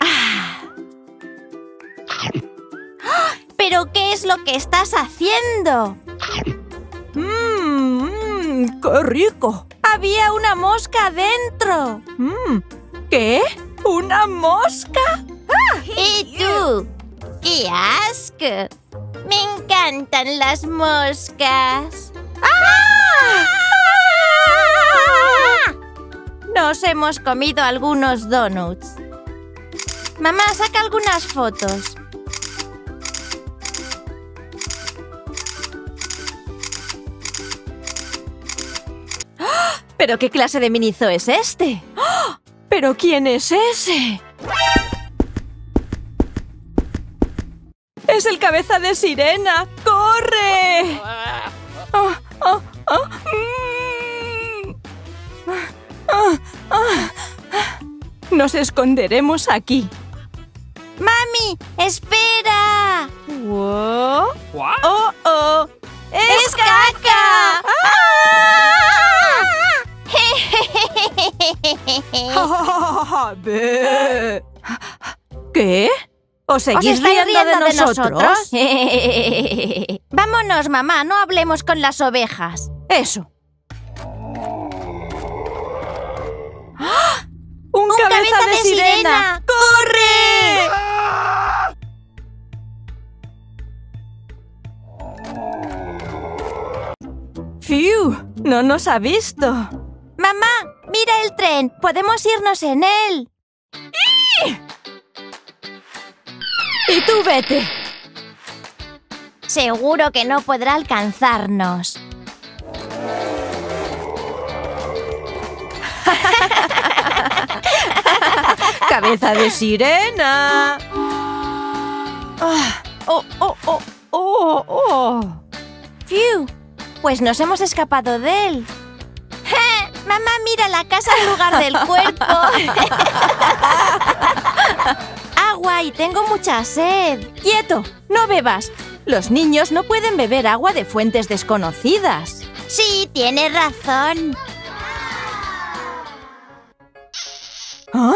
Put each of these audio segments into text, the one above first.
Ah. ¿Pero qué es lo que estás haciendo? ¡Mmm! ¡Qué rico! Había una mosca dentro. Mmm. ¿Qué? ¿Una mosca? ¿Y tú? ¡Qué asco! Me encantan las moscas. ¡Ah! Nos hemos comido algunos donuts. Mamá, saca algunas fotos. ¿Pero qué clase de minizo es este? ¡Ah! ¿Pero quién es ese? ¡Es el cabeza de sirena! ¡Corre! Oh. Mm. Nos esconderemos aquí. ¡Espera! ¡Oh! ¡Oh, ¡Es, caca! ¡Ah! ¿Qué? ¿Os seguís ¿Os riendo, riendo de de nosotros? Vámonos, mamá, no hablemos con las ovejas. Eso. ¡Ah! ¡Un, ¡Un cabeza, de, sirena! ¡Corre! No nos ha visto. Mamá, mira el tren. Podemos irnos en él. Y tú vete. Seguro que no podrá alcanzarnos. ¡Cabeza de sirena! Ah, ¡Oh, oh, oh, oh, oh! ¡Fiu! Pues nos hemos escapado de él. Mamá, mira la casa en lugar del cuerpo. Agua y tengo mucha sed. ¡Quieto! ¡No bebas! Los niños no pueden beber agua de fuentes desconocidas. Sí, tienes razón. ¿Ah?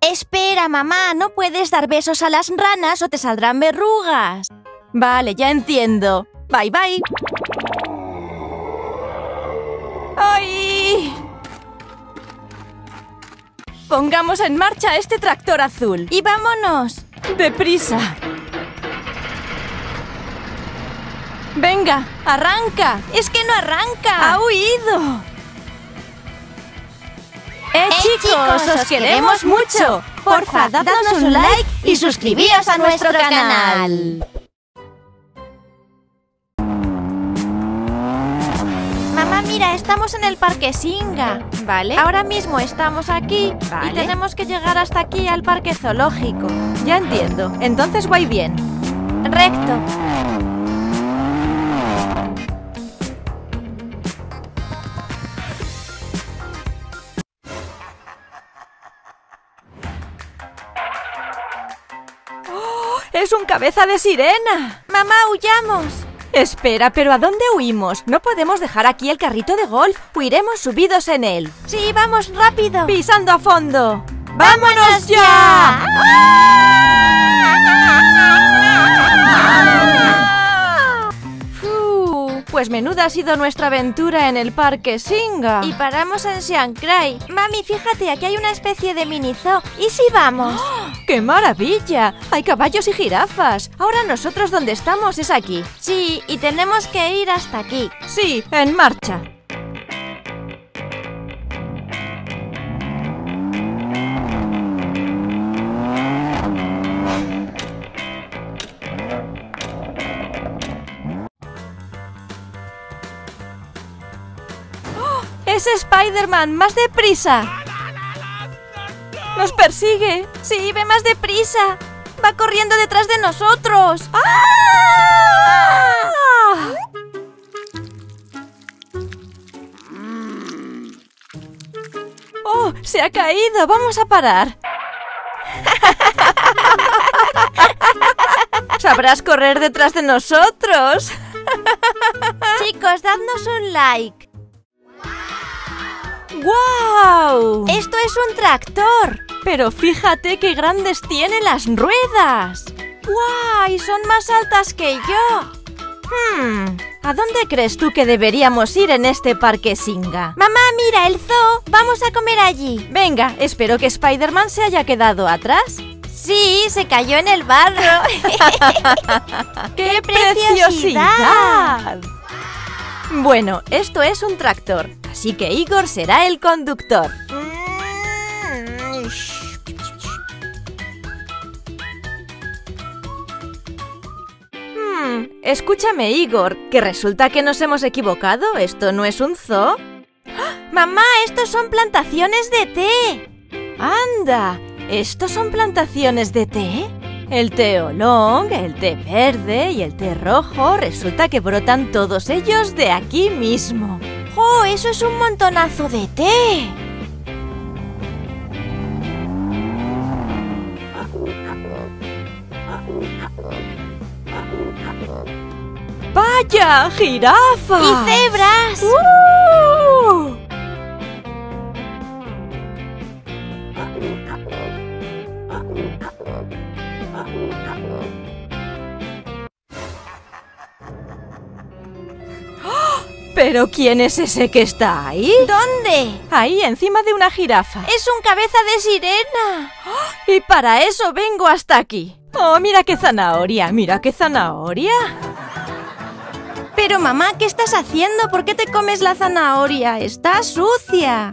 Espera, mamá, no puedes dar besos a las ranas o te saldrán verrugas. Vale, ya entiendo. Bye, bye. ¡Ay! Pongamos en marcha este tractor azul. Y vámonos. ¡Deprisa! Venga, arranca. Es que no arranca. ¡Ha huido! ¡Eh, Eh, chicos! ¡Os queremos mucho! Porfa, dadnos un like y suscribíos a nuestro canal. Mira, estamos en el Parque Singa. Vale. Ahora mismo estamos aquí Vale. y tenemos que llegar hasta aquí al Parque Zoológico. Ya entiendo. Entonces voy bien. Recto. ¡Es un cabeza de sirena! Mamá, huyamos. Espera, pero ¿a dónde huimos? No podemos dejar aquí el carrito de golf. Huiremos subidos en él. Sí, vamos rápido. Pisando a fondo. ¡Vámonos ya! Pues menuda ha sido nuestra aventura en el parque Singa. Y paramos en Siancray. Mami, fíjate, aquí hay una especie de mini zoo. ¿Y si vamos? ¡Qué maravilla! Hay caballos y jirafas. Ahora nosotros donde estamos es aquí. Sí, y tenemos que ir hasta aquí. Sí, en marcha. ¡Es Spider-Man! ¡Más deprisa! ¡Nos persigue! Sí, ve más deprisa. Va corriendo detrás de nosotros. ¡Ah! ¡Oh! ¡Se ha caído! ¡Vamos a parar! ¡Sabrás correr detrás de nosotros! Chicos, dadnos un like. ¡Guau! Esto es un tractor. Pero fíjate qué grandes tiene las ruedas. ¡Guau! Y son más altas que yo. Hmm, ¿a dónde crees tú que deberíamos ir en este parque Singa? Mamá, mira, el zoo. Vamos a comer allí. Venga, espero que Spider-Man se haya quedado atrás. Sí, se cayó en el barro. ¡Qué, preciosidad! Bueno, esto es un tractor, así que Igor será el conductor. Mm. Hmm, escúchame, Igor, que resulta que nos hemos equivocado. ¿Esto no es un zoo? Mamá, estos son plantaciones de té. ¡Anda! ¿Estos son plantaciones de té? El té oolong, el té verde y el té rojo resulta que brotan todos ellos de aquí mismo. ¡Oh, eso es un montonazo de té! ¡Vaya! ¡Jirafa! ¡Y cebras! ¡Uh! ¿Pero quién es ese que está ahí? ¿Dónde? Ahí, encima de una jirafa. ¡Es un cabeza de sirena! Y para eso vengo hasta aquí. Oh, mira qué zanahoria, mira qué zanahoria. Pero mamá, ¿qué estás haciendo? ¿Por qué te comes la zanahoria? Está sucia.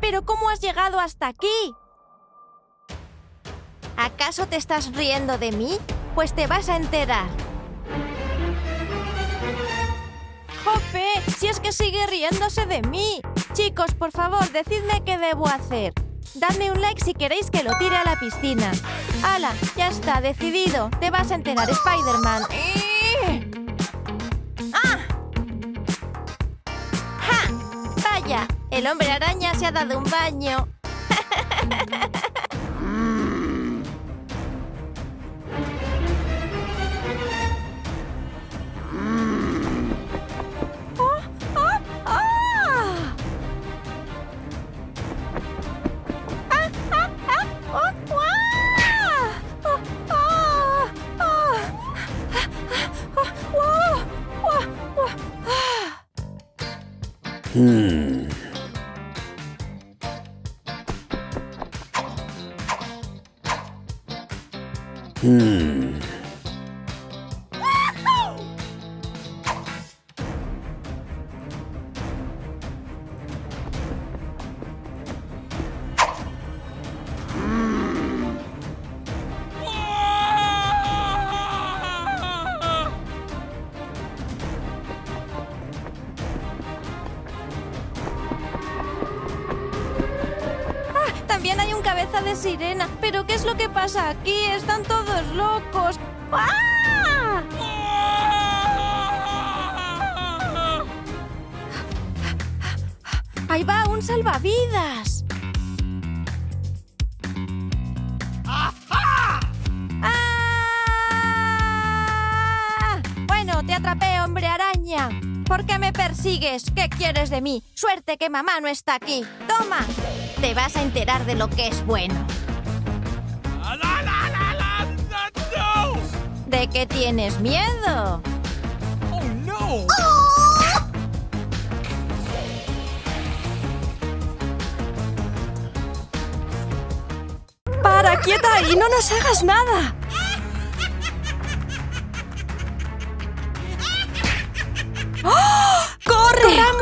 Pero ¿cómo has llegado hasta aquí? ¿Acaso te estás riendo de mí? Pues te vas a enterar. ¡Jope! Si es que sigue riéndose de mí. Chicos, por favor, decidme qué debo hacer. Dadme un like si queréis que lo tire a la piscina. ¡Hala! Ya está, decidido. Te vas a enterar, Spider-Man. ¡Ah! ¡Ja! Vaya, el hombre araña se ha dado un baño. うん。También hay un cabeza de sirena. ¿Pero qué es lo que pasa aquí? Están todos locos. ¡Ah! Ahí va, un salvavidas. ¡Ah! Bueno, te atrapé, hombre araña. ¿Por qué me persigues? ¿Qué quieres de mí? Suerte que mamá no está aquí. Toma. Te vas a enterar de lo que es bueno. ¿De qué tienes miedo? ¡Para, quieta y no nos hagas nada! ¡Oh! ¡Corre! ¡Vamos!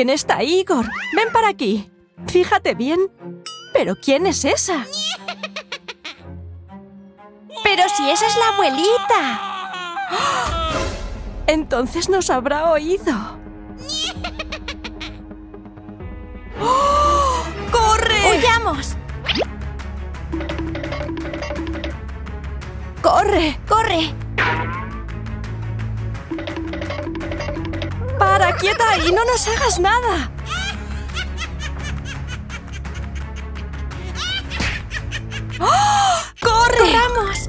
¿Quién está ahí, Igor? Ven para aquí. Fíjate bien. ¿Pero quién es esa? Pero si esa es la abuelita. Entonces nos habrá oído. ¡Oh! ¡Corre! ¡Huyamos! ¡Corre! ¡Corre! ¡Para, quieta ahí! ¡No nos hagas nada! ¡Oh! ¡Corre! ¡Corramos!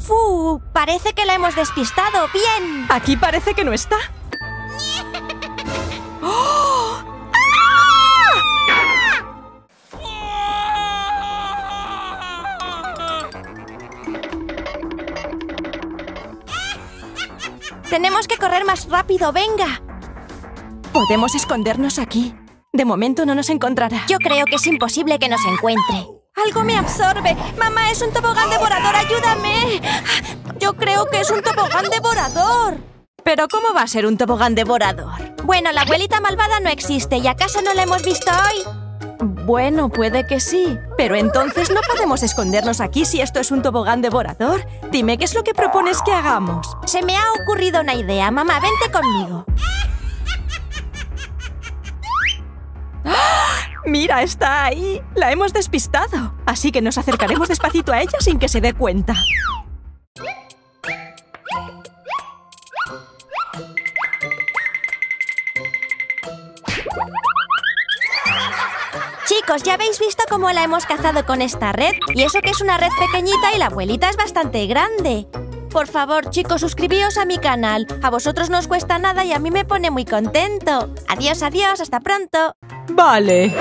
¡Fu! Parece que la hemos despistado. ¡Bien! Aquí parece que no está. Correr más rápido. ¡Venga! Podemos escondernos aquí. De momento no nos encontrará. Yo creo que es imposible que nos encuentre. ¡Algo me absorbe! ¡Mamá, es un tobogán devorador! ¡Ayúdame! Yo creo que es un tobogán devorador. ¿Pero cómo va a ser un tobogán devorador? Bueno, la abuelita malvada no existe. ¿Y acaso no la hemos visto hoy? Bueno, puede que sí. Pero entonces no podemos escondernos aquí si esto es un tobogán devorador. Dime, ¿qué es lo que propones que hagamos? Se me ha ocurrido una idea. Mamá, vente conmigo. Mira, está ahí. La hemos despistado. Así que nos acercaremos despacito a ella sin que se dé cuenta. Chicos, ya habéis visto cómo la hemos cazado con esta red. Y eso que es una red pequeñita y la abuelita es bastante grande. Por favor, chicos, suscribíos a mi canal. A vosotros no os cuesta nada y a mí me pone muy contento. Adiós, adiós, hasta pronto. Vale.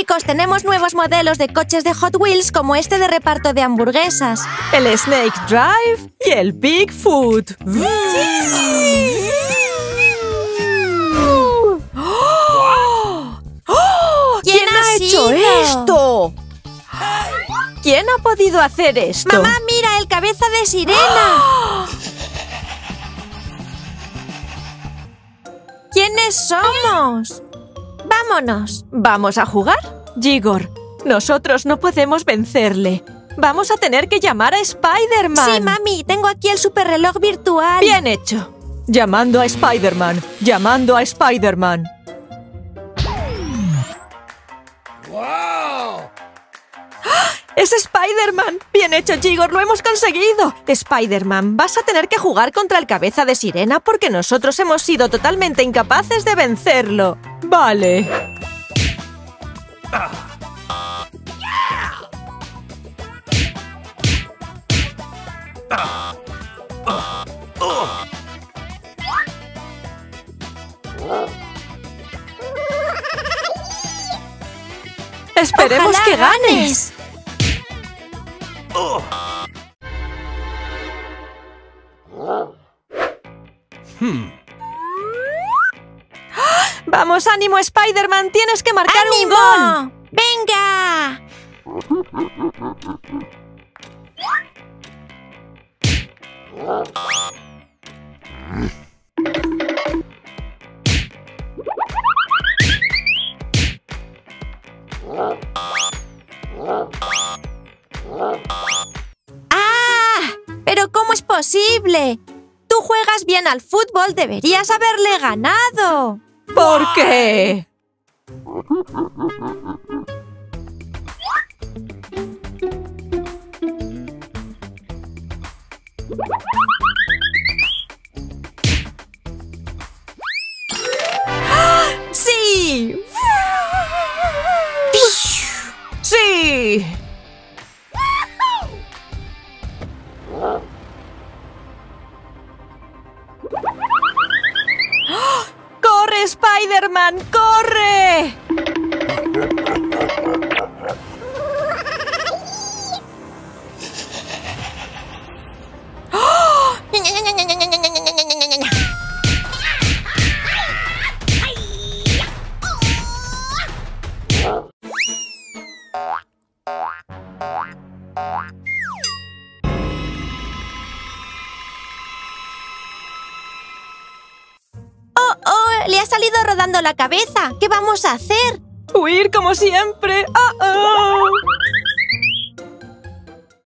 Chicos, tenemos nuevos modelos de coches de Hot Wheels como este de reparto de hamburguesas. El Snake Drive y el Bigfoot. ¡Oh! ¿Quién ha hecho esto? ¿Quién ha podido hacer esto? Mamá, mira, el cabeza de sirena. ¿Quiénes somos? Vámonos. ¿Vamos a jugar? Gigor, nosotros no podemos vencerle. Vamos a tener que llamar a Spider-Man. Sí, mami, tengo aquí el superreloj virtual. Bien hecho. Llamando a Spider-Man. Llamando a Spider-Man. ¡Ah! ¡Es Spider-Man! Bien hecho, Gigor, lo hemos conseguido. Spider-Man, vas a tener que jugar contra el cabeza de sirena porque nosotros hemos sido totalmente incapaces de vencerlo. Vale. Esperemos Ojalá que ganes. Vamos, ánimo, Spider-Man, tienes que marcar un gol. ¡Ánimo! ¡Venga! ¡Ah! ¿Pero cómo es posible? Tú juegas bien al fútbol, deberías haberle ganado. ¿Por qué? La cabeza. ¿Qué vamos a hacer? ¡Huir como siempre! ¡Oh, oh!